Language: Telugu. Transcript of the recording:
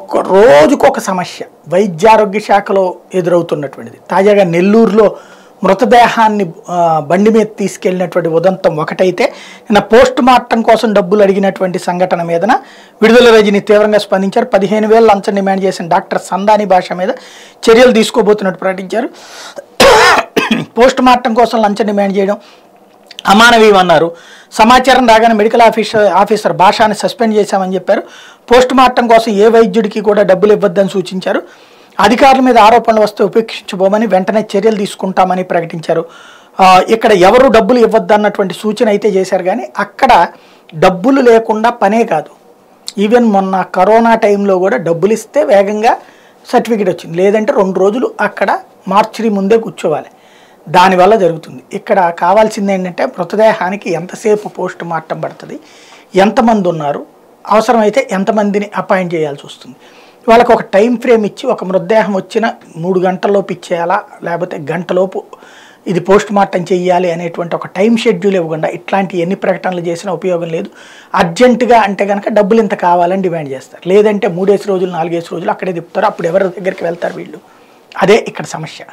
ఒక్క రోజుకు ఒక సమస్య. వైద్యారోగ్య శాఖలో ఎదురవుతున్నటువంటిది. తాజాగా నెల్లూరులో మృతదేహాన్ని బండి మీద తీసుకెళ్ళినటువంటి ఉదంతం ఒకటైతే నిన్న పోస్ట్ మార్టం కోసం డబ్బులు అడిగినటువంటి సంఘటన మీదన విడుదల రజని తీవ్రంగా స్పందించారు. పదిహేను వేల లంచం డిమాండ్ చేసిన డాక్టర్ సందాని భాష మీద చర్యలు తీసుకోబోతున్నట్టు ప్రకటించారు. పోస్ట్ మార్టం కోసం లంచం డిమాండ్ చేయడం అమానవీయం అన్నారు సమాచారం రాగానే మెడికల్ ఆఫీసర్ ఆఫీసర్ భాషాన్ని సస్పెండ్ చేశామని చెప్పారు. పోస్ట్ మార్టం కోసం ఏ వైద్యుడికి కూడా డబ్బులు ఇవ్వద్దని సూచించారు. అధికారుల మీద ఆరోపణలు వస్తే ఉపేక్షించబోమని వెంటనే చర్యలు తీసుకుంటామని ప్రకటించారు. ఇక్కడ ఎవరు డబ్బులు ఇవ్వద్దన్నటువంటి సూచన అయితే చేశారు కానీ అక్కడ డబ్బులు లేకుండా పనే కాదు. ఈవెన్ మొన్న కరోనా టైంలో కూడా డబ్బులు ఇస్తే వేగంగా సర్టిఫికేట్ వచ్చింది. లేదంటే రెండు రోజులు అక్కడ మార్చిరి ముందే కూర్చోవాలి. దానివల్ల జరుగుతుంది. ఇక్కడ కావాల్సింది ఏంటంటే మృతదేహానికి ఎంతసేపు పోస్ట్ మార్టం పడుతుంది ఎంతమంది ఉన్నారు అవసరమైతే ఎంతమందిని అపాయింట్ చేయాల్సి వస్తుంది. వాళ్ళకి ఒక టైం ఫ్రేమ్ ఇచ్చి ఒక మృతదేహం వచ్చిన మూడు గంటల్లోపు ఇచ్చేయాలా లేకపోతే గంటలోపు ఇది పోస్ట్ మార్టం చెయ్యాలి అనేటువంటి ఒక టైం షెడ్యూల్ ఇవ్వకుండా ఇట్లాంటి ఎన్ని ప్రకటనలు చేసినా ఉపయోగం లేదు. అర్జెంటుగా అంటే కనుక డబ్బులు ఇంత కావాలని డిమాండ్ చేస్తారు. లేదంటే మూడేసి రోజులు నాలుగేసి రోజులు అక్కడే తిప్పుతారు. అప్పుడు ఎవరి దగ్గరికి వెళ్తారు వీళ్ళు? అదే ఇక్కడ సమస్య.